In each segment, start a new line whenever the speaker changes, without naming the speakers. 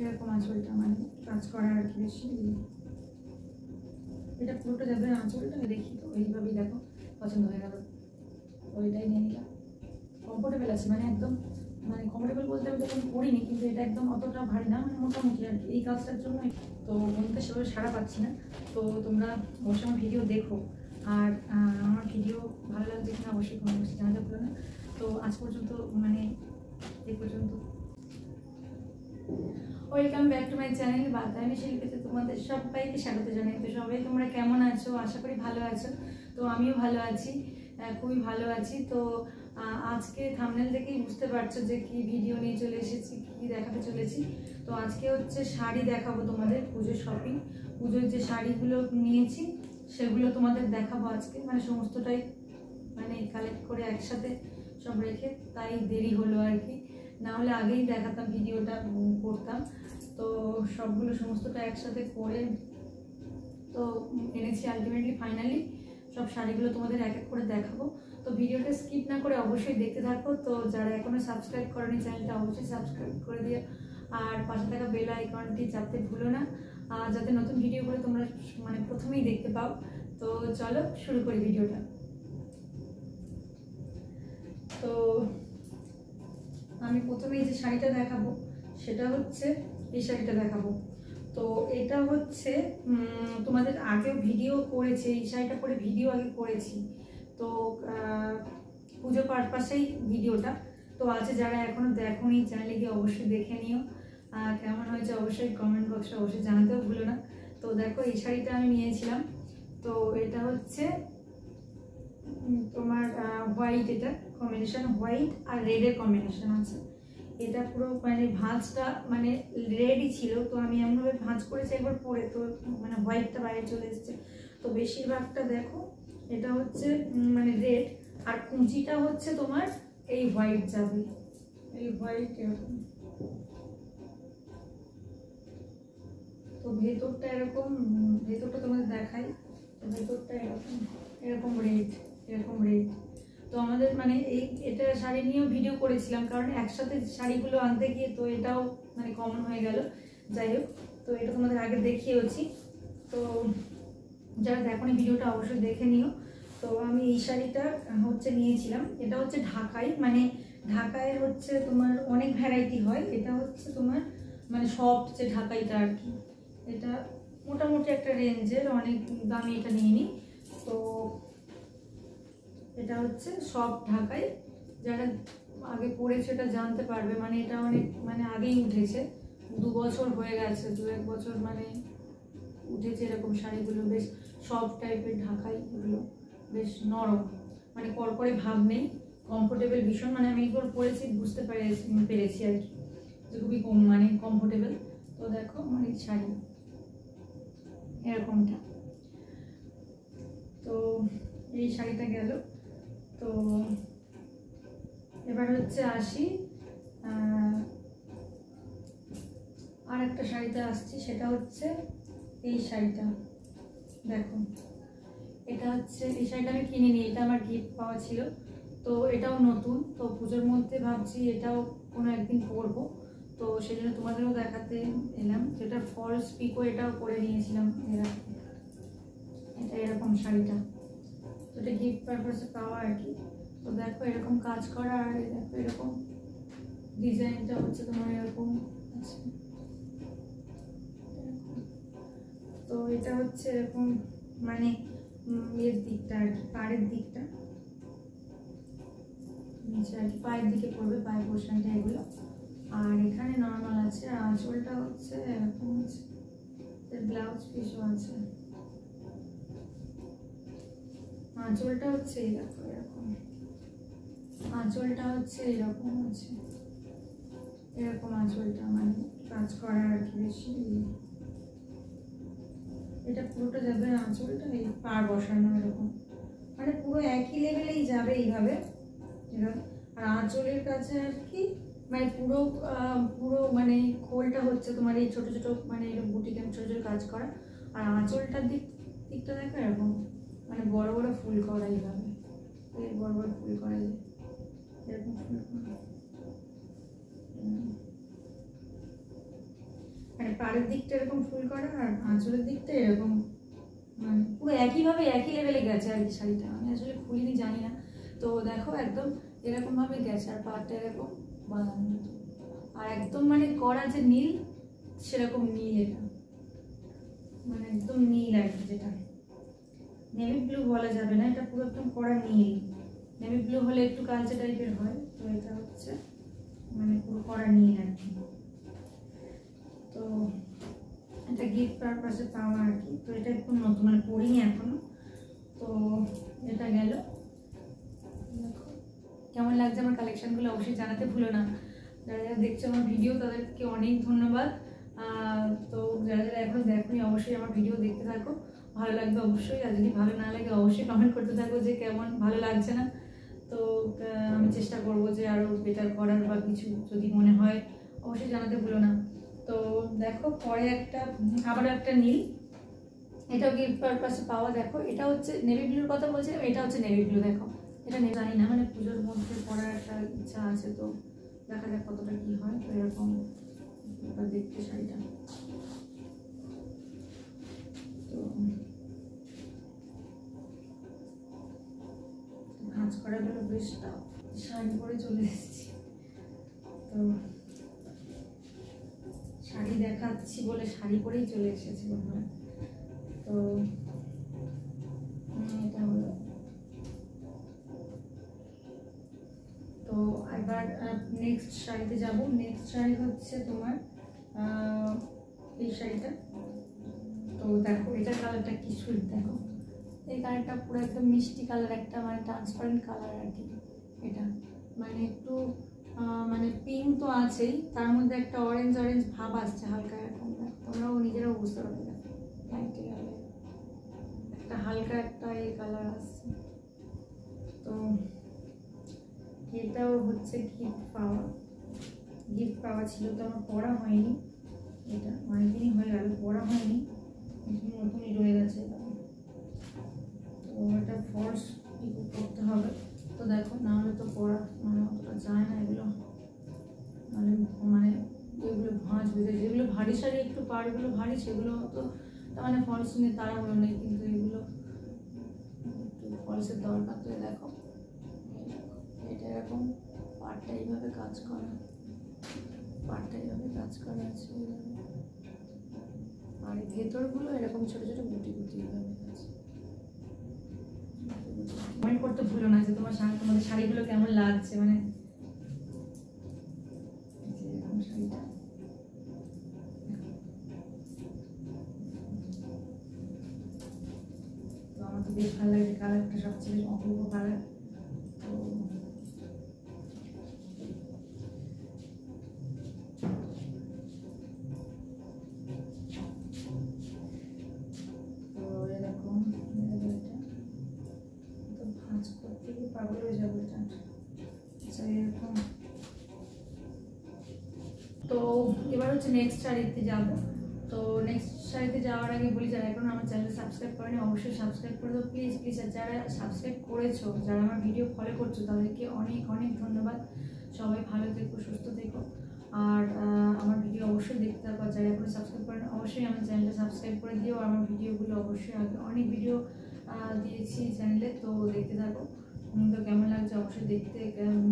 এরকম আঁচলটা মানে কাজ করা আর কি বেশি এটা পুরোটা যাবে আঁচলটা দেখি তো, এইভাবেই দেখো, পছন্দ হয়ে গেল। ওইটাই নিয়ে নিলাম। কমফোর্টেবল আছে মানে একদম মানে কমফোর্টেবল বলতে আমি তখন করিনি কিন্তু এটা একদম অতটা ভারী না মানে মোটামুটি আর এই কাজটার জন্য তো বন্ধুদের সেভাবে সারা পাচ্ছি না। তো তোমরা অবশ্যই আমার ভিডিও দেখো। আর আমার ভিডিও ভালো লাগছে কিনা অবশ্যই কমেন্ট বক্সে জানাতে ভুলো না। তো আজ পর্যন্ত মানে এই পর্যন্ত। Welcome back to my channel বাতায়নি শিল্পীতে তোমাদের সবাইকে স্বাগত জানাই। তো সবাই তোমরা কেমন আছো? আশা করি ভালো আছো। তো আমিও ভালো আছি খুবই ভালো আছি। তো আজকে থামনেল দেখেই বুঝতে পারছ যে কি ভিডিও নিয়ে চলে এসেছি, কি দেখাতে চলেছি। তো আজকে হচ্ছে শাড়ি দেখাবো তোমাদের পুজোর শপিং পুজোর যে শাড়িগুলো নিয়েছি, সেগুলো তোমাদের দেখাবো আজকে। মানে সমস্তটাই মানে কালেক্ট করে একসাথে সব রেখে, তাই দেরি হলো আর কি। না হলে আগেই দেখাতাম, ভিডিওটা করতাম। তো সবগুলো সমস্তটা একসাথে করে, তো এনেছি আলটিমেটলি ফাইনালি সব শাড়িগুলো তোমাদের এক এক করে দেখাবো। তো ভিডিওটা স্কিপ না করে অবশ্যই দেখতে থাকো। তো যারা এখনও সাবস্ক্রাইব করেনি চ্যানেলটা অবশ্যই সাবস্ক্রাইব করে দিও। আর পাশে থাকা বেল আইকনটি চাপতে ভুলো না। আর যাতে নতুন ভিডিওগুলো তোমরা মানে প্রথমেই দেখতে পাও। তো চলো, শুরু করি ভিডিওটা। তো আমি প্রথমেই যে শাড়িটা দেখাবো, সেটা হচ্ছে এই শাড়িটা দেখাবো। তো এটা হচ্ছে তোমাদের আগেও ভিডিও করেছি, এই শাড়িটা পরে ভিডিও আগে করেছি। তো পুজো পারপাসেই ভিডিওটা। তো আছে যারা এখনও দেখোনি চ্যানেলে গিয়ে অবশ্যই দেখে নিও। কেমন হয়েছে অবশ্যই কমেন্ট বক্সে অবশ্যই জানাতেও ভুলো না। তো দেখো, এই শাড়িটা আমি নিয়েছিলাম। তো এটা হচ্ছে তোমার হোয়াইট এটা। কম্বিনেশন হোয়াইট আর রেডের কম্বিনেশন আছে। এটা পুরো মানে ভাঁজটা মানে রেডই ছিল, তো আমি এমনভাবে ভাঁজ করেছি একবার পরে, তো মানে হোয়াইটটা বাইরে চলে এসেছে। তো বেশিরভাগটা দেখো, এটা হচ্ছে মানে রেড আর কুঁচিটা হচ্ছে তোমার এই হোয়াইট যাবে। এই হোয়াইট এরকম। তো ভেতরটা এরকম, ভেতরটা তোমাদের দেখাই, তো ভেতরটা এরকম এরকম রেড এরকম রেড তো আমাদের মানে এই এটা শাড়ি নিয়েও ভিডিও করেছিলাম, কারণ একসাথে শাড়িগুলো আনতে গিয়ে তো এটাও মানে কমন হয়ে গেল। যাই হোক, তো এটা তোমাদের আগে দেখিয়েওছি। তো যারা দেখোনি ভিডিওটা অবশ্যই দেখে নিও। তো আমি এই শাড়িটা হচ্ছে নিয়েছিলাম। এটা হচ্ছে ঢাকাই মানে ঢাকায় হচ্ছে তোমার অনেক ভ্যারাইটি হয়। এটা হচ্ছে তোমার মানে সফট যে ঢাকাইটা আর কি। এটা মোটামুটি একটা রেঞ্জের অনেক দামি এটা নিয়ে নিই তো এটা হচ্ছে সব ঢাকায়। যারা আগে পড়েছে এটা জানতে পারবে। মানে এটা অনেক মানে আগেই উঠেছে। দু বছর হয়ে গেছে, দু এক বছর মানে উঠেছে এরকম শাড়িগুলো। বেশ সব টাইপের ঢাকাই এগুলো। বেশ নরম। মানে কড়কড়ে ভাব নেই। কমফোর্টেবল ভীষণ। মানে আমি একবার পরেছি, বুঝতে পেরেছি পেরেছি আর কি। যে খুবই কম মানে কমফোর্টেবল তো দেখো মানে শাড়ি। এরকমটা। তো এই শাড়িটা গেল। তো এবার হচ্ছে আসি আর একটা শাড়িতে আসছি, সেটা হচ্ছে এই শাড়িটা। দেখো, এটা হচ্ছে, এই শাড়িটা আমি কিনিনি এটা আমার গিফট পাওয়া ছিল। তো এটাও নতুন, তো পুজোর মধ্যে ভাবছি এটাও কোনো একদিন পরবো। তো সেই জন্য তোমাদেরও দেখাতে এলাম, যেটা ফলস পিকো এটাও করে নিয়েছিলাম এরকম এটা এরকম শাড়িটা। এটা গিফট পারপাসে পাওয়া আর কি। তো দেখো এরকম কাজ করা আর দেখো এরকম ডিজাইনটা হচ্ছে তোমার এরকম তো এটা হচ্ছে এরকম মানে ইয়ের দিকটা আর কি, পাড়ের দিকটা। নিচে আর কি, পায়ের দিকে পড়বে, পায়ের পোর্শনটা এগুলো। আর এখানে নর্মাল আছে আঁচলটা হচ্ছে এরকম আছে। ব্লাউজ পিসও আছে। আঁচলটা হচ্ছে এরকম এরকম। আঁচলটা হচ্ছে এরকম আছে এরকম আঁচলটা মানে কাজ করা আর কি বেশি। এটা পুরোটা যাবে আঁচলটা, এই পার বসানো এরকম। মানে পুরো একই লেভেলেই যাবে এইভাবে। এরকম। আর আঁচলের কাছে আর কি মানে পুরো পুরো মানে খোলটা হচ্ছে তোমার এই ছোটো ছোটো মানে এরকম বুটিকে ছোটো ছোট কাজ করা। আর আঁচলটার দিক, দিকটা দেখো এরকম। মানে বড় বড় ফুল করা এইভাবে এই বড় বড় ফুল করা যায় এরকম ফুল হুম। পাড়ের দিকটা এরকম ফুল করা আর আঁচলের দিকটা এরকম মানে পুরো একইভাবে একই লেভেলে গেছে আর কি শাড়িটা। আমি আসলে খুলিনি, জানি না। তো দেখো একদম এরকমভাবে গেছে আর পাড়টা এরকম বাঁধানো আর একদম মানে করা যে নীল, সেরকম নীল এটা। মানে একদম নীল আর কি যেটা। নেভি ব্লু বলা যাবে না, এটা পুরো একদম কড়া নীল। নেভি ব্লু হলে একটু কালচে টাইপের হয়, তো এটা হচ্ছে মানে পুরো কড়া নীল আর কি। তো এটা গিফট পারপাসে পাওয়া আর কি। তো এটা একটু নতুন মানে পড়িনি এখনও। তো এটা গেল। দেখো, কেমন লাগছে আমার কালেকশনগুলো অবশ্যই জানাতে ভুলো না। যারা যারা দেখছ আমার ভিডিও তাদেরকে অনেক ধন্যবাদ। তো যারা যারা এখনও দেখোনি, অবশ্যই আমার ভিডিও দেখতে থাকো। ভালো লাগবে অবশ্যই, আর যদি ভালো না লাগে অবশ্যই কমেন্ট করতে থাকো যে কেমন, ভালো লাগছে না। তো আমি চেষ্টা করব যে আরও বেটার করার বা কিছু যদি মনে হয়, অবশ্যই জানাতে ভুলো না। তো, দেখো, পরে একটা আবারও একটা নীল। এটাও গিফট পারপাসে পাওয়া? দেখো, এটা হচ্ছে নেভি ব্লুর কথা বলছিলাম, এটা হচ্ছে নেভি ব্লু দেখো। এটা নেভি জানি না মানে পুজোর মধ্যে পড়ার একটা ইচ্ছা আছে, তো দেখা যাক কতটা কি হয়, তো এরকম দেখতে শাড়িটা। তো ভাঁজ করাগুলো বেশ tough। শাড়ি পরে চলে এসেছি। তো শাড়ি দেখাচ্ছি বলে শাড়ি পরেই চলে এসেছি বন্ধুরা তো এটা হলো। তো এবার নেক্সট শাড়িতে যাব। নেক্সট শাড়ি হচ্ছে তোমার এই শাড়িটা। তো দেখো এটার কালারটা কি সুইট দেখো। এই কালারটা পুরো একদম মিষ্টি কালার একটা মানে ট্রান্সপারেন্ট কালার আর কি এটা। মানে একটু মানে পিঙ্ক তো আছেই, তার মধ্যে একটা অরেঞ্জ অরেঞ্জ ভাব আসছে হালকা এরকম। তোমরাও নিজেরাও বুঝতে পারবে না একটা হালকা একটা এই কালার আসছে। তো এটাও হচ্ছে গিফট পাওয়া। গিফট পাওয়া ছিল তো আমার পড়া হয়নি। এটা, অনেকদিনই হয়ে গেল, পড়া হয়নি। নতুনই রয়ে গেছে এটা। তো এটা ফলস করতে হবে? তো দেখো না হলে তো পড়া মানে অতটা যায় না এগুলো। মানে মানে এগুলো ভাঁজ যায়। যেগুলো ভারী শাড়ি একটু পাড়গুলো ভারী, সেগুলো তো তার মানে ফলস নিয়ে তাড়াহুড়ো নেই, কিন্তু এগুলো একটু ফলসের দরকার। তো দেখো এটা এরকম পাটটা এইভাবে কাজ করা। পাটটা এইভাবে কাজ করা আছে আর ভেতরগুলো এরকম ছোট ছোট গুটি গুটি এইভাবে কাজ কমেন্ট করতে ভুলো না যে তোমার তোমাদের শাড়িগুলো কেমন লাগছে? মানে হচ্ছে নেক্সট শাড়িতে যাব। তো নেক্সট শাড়িতে যাওয়ার আগে বলি, যারা এখন আমার চ্যানেল সাবস্ক্রাইব করেনি, অবশ্যই সাবস্ক্রাইব করে দাও। প্লিজ প্লিজ আর যারা সাবস্ক্রাইব করেছ, যারা আমার ভিডিও ফলো করছ, তাদেরকে অনেক অনেক ধন্যবাদ। সবাই ভালো থেকো, সুস্থ থেকো। আর আমার ভিডিও অবশ্যই দেখতে থাকো। যারা এখন সাবস্ক্রাইব করেন, অবশ্যই আমার চ্যানেলটা সাবস্ক্রাইব করে দিও। আমার ভিডিওগুলো অবশ্যই আগে, অনেক ভিডিও দিয়েছি চ্যানেলে তো দেখতে থাকো। তো কেমন লাগছে? অবশ্যই দেখতে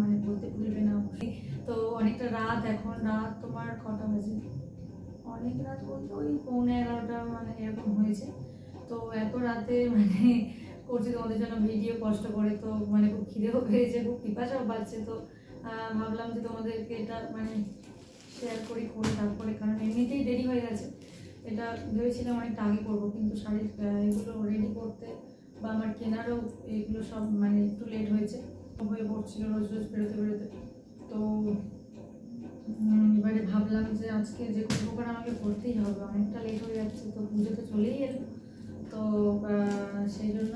মানে বলতে ভুলবে না অবশ্যই। তো অনেকটা রাত এখন, রাত তোমার কটা বাজে? অনেক রাত বলতে ওই পৌনে এগারোটা মানে এরকম হয়েছে। তো এত রাতে মানে করছি তোমাদের জন্য ভিডিও, কষ্ট করে তো মানে খুব খিদেও পেয়েছে, খুব পিপাসাও পাচ্ছে। তো ভাবলাম যে তোমাদেরকে এটা মানে শেয়ার করি, করে তারপরে, কারণ এমনিতেই দেরি হয়ে গেছে। এটা ভেবেছিলাম অনেকটা আগে করব, কিন্তু শাড়ির আহ, এগুলো রেডি করতে বা আমার কেনারও এগুলো সব মানে একটু লেট হয়েছে। হয়ে পড়ছিল রোজ রোজ বেরোতে বেরোতে। তো এবারে ভাবলাম যে আজকে যে কোনো আমাকে করতেই হবে। অনেকটা লেট হয়ে যাচ্ছে, তো পুজো তো চলেই এলো। তো সেই জন্য।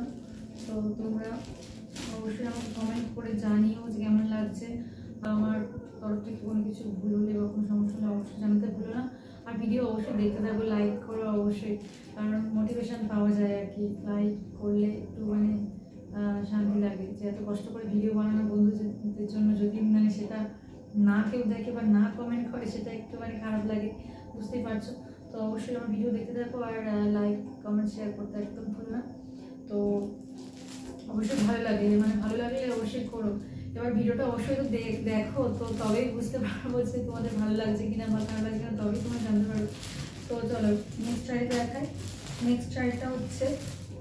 তো তোমরা অবশ্যই আমাকে কমেন্ট করে জানিও যে কেমন লাগছে। আমার তরফ থেকে কোনো কিছু ভুল হলে বা কোনো সমস্যা হলে অবশ্যই জানাতে ভুলো না। আর ভিডিও অবশ্যই দেখতে থাকো লাইক করো অবশ্যই। কারণ মোটিভেশান পাওয়া যায় আর কি। লাইক করলে একটু মানে শান্তি লাগে। যে এত কষ্ট করে ভিডিও বানানো বন্ধুদের জন্য যদি মানে সেটা না কেউ দেখে বা না কমেন্ট করে, সেটা একটুখানি খারাপ লাগে। বুঝতেই পারছ? তো অবশ্যই আমার ভিডিও দেখতে থাকো আর লাইক কমেন্ট শেয়ার করতে একদম ভুল না। তো অবশ্যই ভালো লাগে। মানে ভালো লাগলে অবশ্যই করো। এবার ভিডিওটা অবশ্যই তো দেখ- তো তবেই বুঝতে পারব যে তোমাদের ভালো লাগছে কিনা বা খারাপ লাগছে কিনা, তবেই তোমরা জানতে পারবে। তো চলো নেক্সট শাড়িটা দেখাই। নেক্সট শাড়িটা হচ্ছে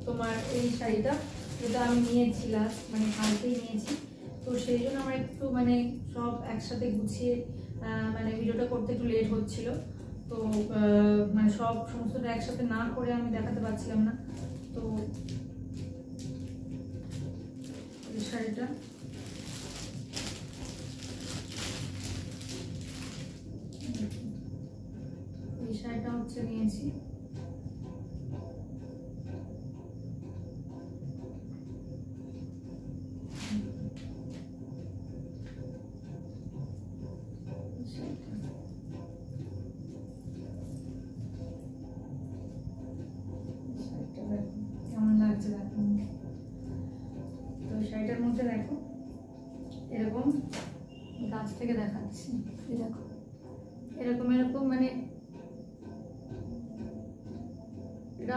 তোমার এই শাড়িটা, যেটা আমি নিয়েছি লাস্ট মানে কালকেই নিয়েছি। তো সেই জন্য আমার একটু মানে সব একসাথে গুছিয়ে মানে ভিডিওটা করতে একটু লেট হচ্ছিল। তো মানে সব সমস্তটা একসাথে না করে আমি দেখাতে পারছিলাম না। তো শাড়িটা এই শাড়িটা হচ্ছে নিয়েছি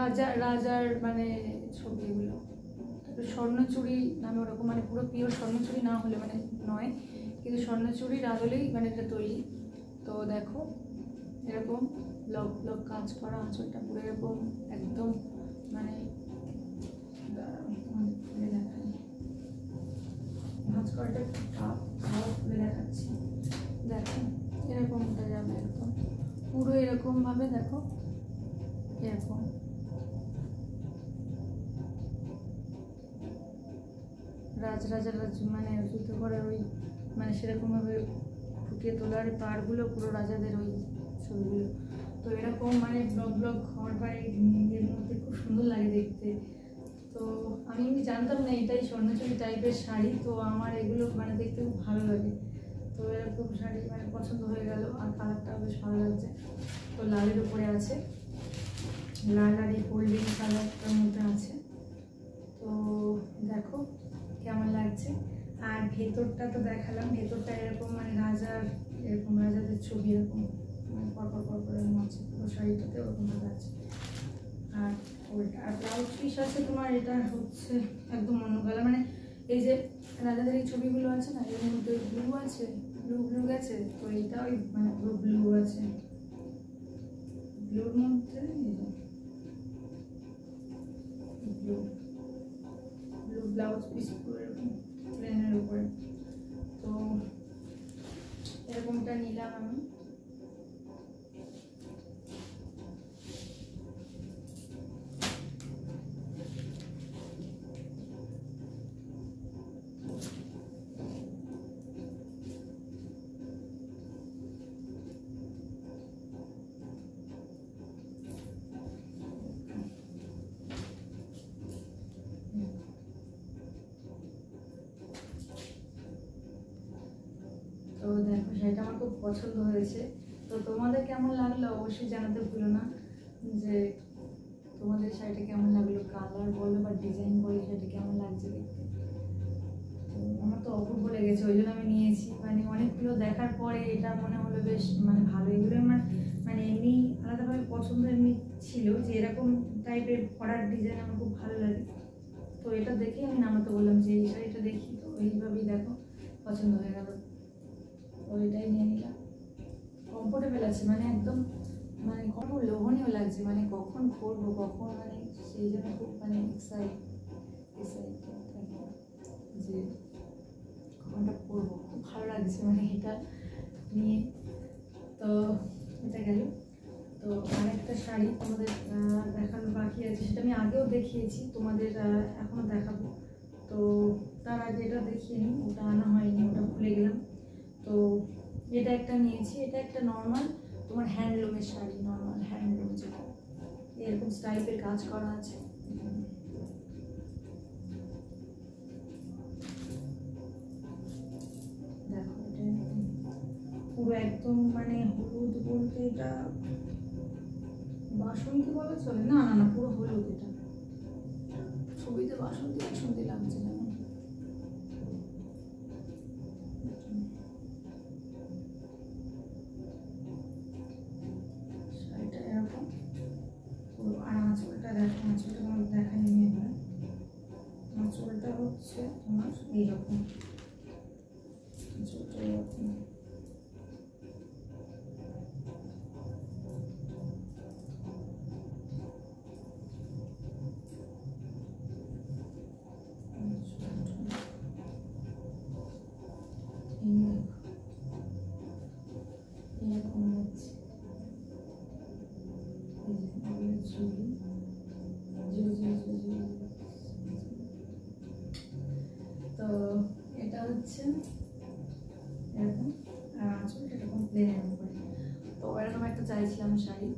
রাজা, রাজার মানে ছবি এগুলো। স্বর্ণচুরি নামে ওরকম মানে পুরো পিওর স্বর্ণচুরি না হলে মানে নয়, কিন্তু স্বর্ণচুরির আদলেই মানে এটা তৈরি। তো দেখো, এরকম ব্লক ব্লক কাজ করা আঁচলটা পুরো এরকম একদম মানে করাটা ভালো দেখো এরকম উঠে যাবে একদম। পুরো এরকম ভাবে দেখো, এরকম। রাজরাজারা মানে যুদ্ধ করার ওই মানে সেরকমভাবে ফুটিয়ে তোলার পাহাড়গুলো, পুরো রাজাদের ওই ছবিগুলো। তো এরকম মানে ব্লক ব্লক ঘর বাড়ি এর মধ্যে খুব সুন্দর লাগে দেখতে। তো আমি জানতাম না এটাই স্বর্ণচুরি টাইপের শাড়ি, তো আমার এগুলো মানে দেখতে খুব ভালো লাগে। তো এরকম শাড়ি মানে পছন্দ হয়ে গেল, আর কালারটাও বেশ ভালো লাগছে। তো লালের উপরে আছে। লাল আর এই গোল্ডেন কালারটার মধ্যে আছে। তো দেখো। কেমন লাগছে? আর ভেতরটা তো দেখালাম, ভেতরটা এরকম মানে রাজার, এরকম রাজাদের ছবি, এরকম মানে পরপর পরপর এরকম আছে পুরো শাড়িটাতে ওরকম আছে। আর ওইটা, আর ব্লাউজ পিস আছে তোমার, এটা হচ্ছে একদম অন্য কালার মানে এই যে রাজাদের এই ছবিগুলো আছে না, এর মধ্যে ব্লু আছে ব্লু ব্লু গেছে, তো এইটা ওই মানে পুরো ব্লু আছে। ব্লুর মধ্যে ব্লু ব্লু ব্লাউজ পিস পুরো এরকম প্লেনের উপরে তো এরকমটা নিলাম আমি পছন্দ হয়েছে। তো তোমাদের কেমন লাগল অবশ্যই জানাতে ভুলো না। যে তোমাদের শাড়িটা কেমন লাগল কালার বলো বা ডিজাইন বলো সেটা কেমন লাগছে দেখতে। আমার তো অপূর্ব লেগেছে, ওই জন্য আমি নিয়েছি। মানে অনেকগুলো দেখার পরে এটা মনে হলো বেশ মানে ভালো। এগুলো আমার মানে এমনি আলাদাভাবে পছন্দ এমনি ছিল যে এরকম টাইপের পরার ডিজাইন আমার খুব ভালো লাগে। তো এটা দেখেই আমি নামাতে বললাম যে এই শাড়িটা দেখি, তো এইভাবেই দেখো, পছন্দ হয়ে গেল। ওইটাই নিয়ে নিলাম। কমফোর্টেবল আছে মানে একদম মানে কত লোভনীয় লাগছে মানে কখন করব কখন মানে সেই জন্য খুব মানে এক্সাইট এক্সাইটেড থাকি। যে কখনটা করব খুব ভালো লাগছে মানে এটা নিয়ে। তো এটা গেল। তো আরেকটা শাড়ি তোমাদের দেখানো বাকি আছে সেটা আমি আগেও দেখিয়েছি তোমাদের আহ, এখনও দেখাবো। তো তার আগে এটা দেখিয়ে নিই ওটা আনা হয়নি ওটা ভুলে গেলাম। তো এটা একটা নিয়েছি, এটা একটা নর্মাল তোমার হ্যান্ডলুমের শাড়ি নর্মাল হ্যান্ডলুম যেটা। এরকম টাইপের কাজ করা আছে। পুরো একদম মানে হলুদ বলতে এটা বাসন্তী বলা চলে। না না না, পুরো হলুদ এটা। ছবিতে বাসন্তী বাসন্তী লাগছে যেমন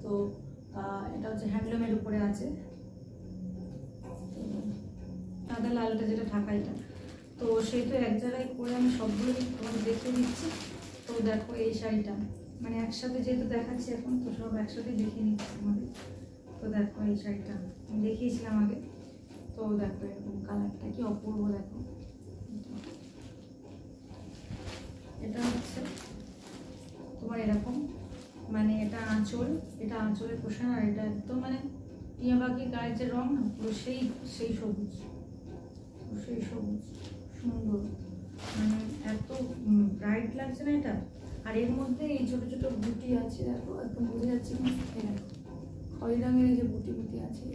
তো এটা হচ্ছে হ্যান্ডলুমের উপরে আছে। তো সাদা লালটা যেটা ঢাকা এটা। তো সেহেতু এক জায়গায় করে আমি সবগুলো তোমাকে দেখিয়ে দিচ্ছি। তো দেখো এই শাড়িটা। মানে একসাথে যেহেতু দেখাচ্ছি এখন, তো সব একসাথে দেখিয়ে নিচ্ছি তোমাদের। তো দেখো এই শাড়িটা। দেখিয়েছিলাম আগে। তো দেখো এরকম কালারটা কি অপূর্ব দেখো। এটা হচ্ছে তোমার এরকম মানে এটা আঁচল, এটা আঁচলের পোষণ আর এটা একদম মানে টিয়া পাখির গায়ের যে রং না, পুরো সেই সেই সবুজ। সেই সবুজ, সুন্দর। মানে এত ব্রাইট লাগছে না এটা? আর এর মধ্যে এই ছোটো ছোটো বুটি আছে, দেখো, একদম বোঝা যাচ্ছে খয়েরি রঙের যে বুটি বুটি আছে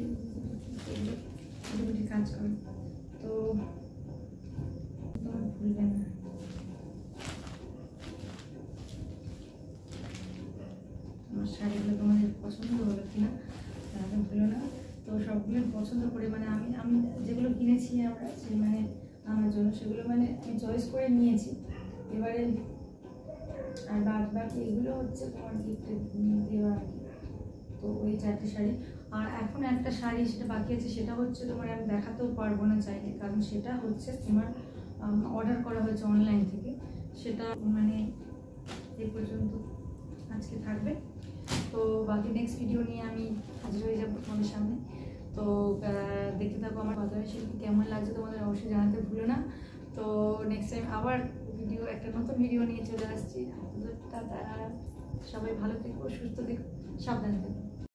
বুটি কাজ করে। তো ভুলবে না আমার শাড়িগুলো তোমাদের পছন্দ হলো কিনা ভুলো না। তো সবগুলো পছন্দ করে মানে আমি আমি যেগুলো কিনেছি আমরা যে মানে আমার জন্য সেগুলো মানে আমি চয়েস করে নিয়েছি। এবারে আর বাদ বাকি এগুলো হচ্ছে তোমার গিফটে দেওয়া আর কি। তো ওই চারটে শাড়ি। আর এখন একটা শাড়ি সেটা বাকি আছে, সেটা হচ্ছে তোমার আমি দেখাতেও পারব না চাইলে, কারণ সেটা হচ্ছে তোমার অর্ডার করা হয়েছে অনলাইন থেকে। সেটা মানে এই পর্যন্ত আজকে থাকবে। তো বাকি নেক্সট ভিডিও নিয়ে আমি হাজির হয়ে যাব তোমাদের সামনে। তো দেখতে থাকো আমার বাজারের শিল্পী কেমন লাগছে তোমাদের অবশ্যই জানাতে ভুলো না। তো নেক্সট টাইম আবার ভিডিও একটা নতুন ভিডিও নিয়ে চলে আসছি। সবাই ভালো থেকো, সুস্থ থেকো, সাবধানে থেকো।